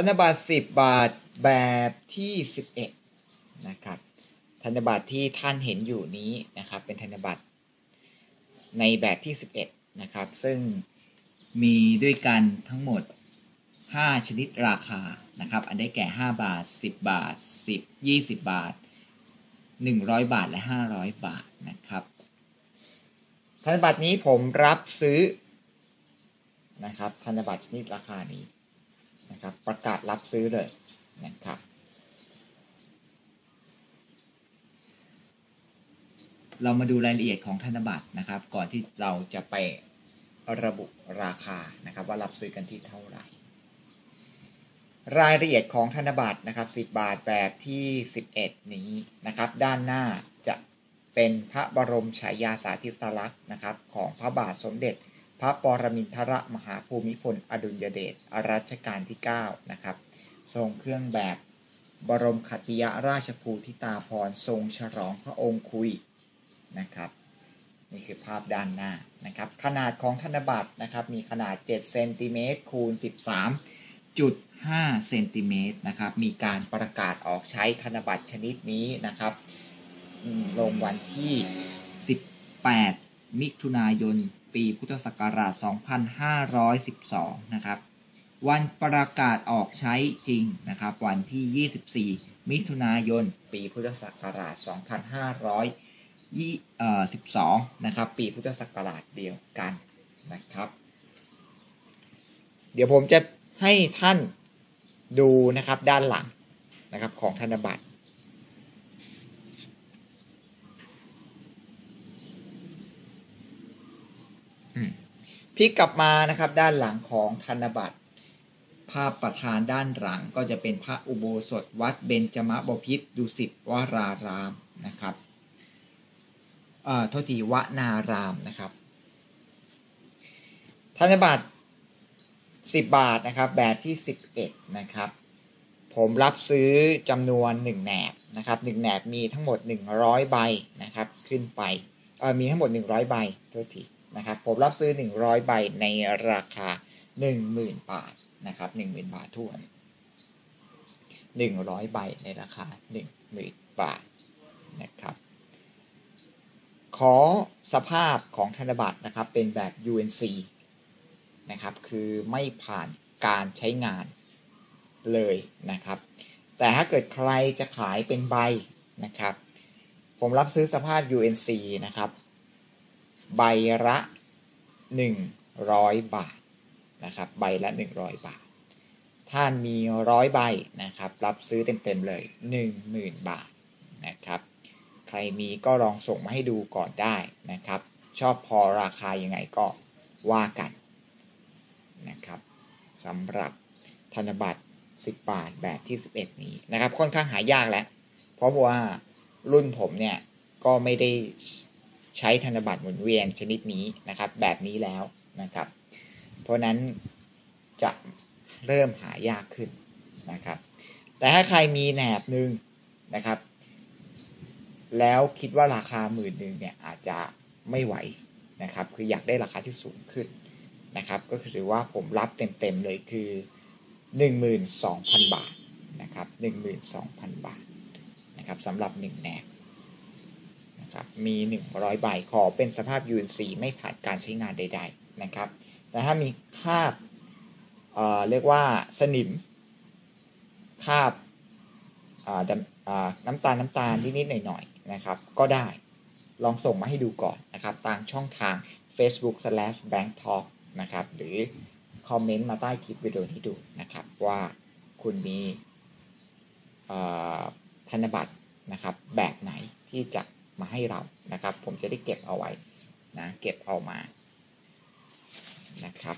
ธนบัตร10บาทแบบที่11นะครับ ธนบัตรที่ท่านเห็นอยู่นี้นะครับ เป็นธนบัตรในแบบที่11นะครับ ซึ่งมีด้วยกันทั้งหมด5ชนิดราคานะครับ อันได้แก่5บาท10บาท10 20บาท100บาทและ500บาทนะครับ ธนบัตรนี้ผมรับซื้อนะครับ ธนบัตรชนิดราคานี้ นะครับ ประกาศรับซื้อเลยนะครับเรามาดูรายละเอียดของธนบัตรนะครับ ก่อนที่เราจะไประบุราคานะครับ ว่ารับซื้อกันที่เท่าไหร่ รายละเอียดของธนบัตรนะครับ 10 บาทแบบที่ 11 นี้นะครับ ด้านหน้าจะเป็นพระบรมฉายาสาธิสลักษณ์นะครับ ของพระบาทสมเด็จ พระปรมินทรมหาภูมิพล อดุลยเดชรัชกาลที่ 9 นะครับ ทรงเครื่องแบบบรมขัติยราชภูทิตาพรทรงฉลองพระองค์คุยนะครับ นี่คือภาพด้านหน้านะครับ ขนาดของธนบัตรนะครับ มีขนาด7เซนติเมตรคูณ 13.5เซนติเมตรนะครับ มีการประกาศออกใช้ธนบัตรชนิดนี้นะครับ ลงวันที่ 18 มิถุนายน ปีพุทธศักราช 2512 นะครับ วันประกาศออกใช้จริงนะครับ วันที่ 24 มิถุนายน ปีพุทธศักราช 2512 นะครับ ปีพุทธศักราชเดียวกันนะครับ เดี๋ยวผมจะให้ท่านดูนะครับด้านหลังนะครับของธนบัตร พลิกกลับมานะครับด้านหลังของธนบัตร ภาพประธานด้านหลังก็จะเป็นพระอุโบสถวัดเบญจมบพิตรดุสิตวรารามนะครับเอ่อทษทีวนารามนะครับ ธนบัตร10บาทนะครับแบบที่11นะครับ ผมรับซื้อจำนวน1แหนบนะครับ1แหนบมีทั้งหมด100ใบนะครับ ขึ้นไปเออมีทั้งหมด100ใบโทษที นะครับผมรับซื้อ 100 ใบในราคา 10,000 บาทนะครับ10,000 บาททวน100 ใบในราคา 10,000 บาทนะครับ ขอสภาพของธนบัตรนะครับเป็นแบบ UNC นะครับคือไม่ผ่านการใช้งานเลยนะครับ แต่ถ้าเกิดใครจะขายเป็นใบนะครับ ผมรับซื้อสภาพ UNC นะครับ ใบละหนึ่งร้อยบาทนะครับ ใบละหนึ่งร้อยบาทท่านมีร้อยใบนะครับ รับซื้อเต็มๆเลยหนึ่งหมื่นบาทนะครับ ใครมีก็ลองส่งมาให้ดูก่อนได้นะครับ ชอบพอราคายังไงก็ว่ากันนะครับสำหรับธนบัตร 10 บาทแบบที่ 11 นี้นะครับ ค่อนข้างหายากแล้ว เพราะว่ารุ่นผมเนี่ยก็ไม่ได้ ใช้ธนบัตรหมุนเวียนชนิดนี้นะครับ แบบนี้แล้วนะครับ เพราะนั้นจะเริ่มหายากขึ้นนะครับ แต่ถ้าใครมีแหนบหนึ่งนะครับ แล้วคิดว่าราคาหมื่นหนึ่งเนี่ยอาจจะไม่ไหวนะครับ คืออยากได้ราคาที่สูงขึ้นนะครับ ก็คือถือว่าผมรับเต็มๆเลยคือ 12,000 บาทนะครับ 12,000 บาทนะครับสำหรับ1แหนบ ครับมี 100 ใบขอเป็นสภาพ UNC ไม่ผ่านการใช้งานใด ๆ นะครับ แต่ถ้ามีคาบเอ่อเรียกว่าสนิมคาบน้ำตาลน้ำตาลนิดๆหน่อยๆนะครับ ก็ได้ลองส่งมาให้ดูก่อนนะครับตามช่องทาง Facebook slash bank talk นะครับ หรือคอมเมนต์มาใต้คลิปวิดีโอนี้ดูนะครับ ว่าคุณมีธนบัตรนะครับแบบไหนที่จะ มาให้เรานะครับ ผมจะได้เก็บเอาไว้นะเก็บเอามานะครับ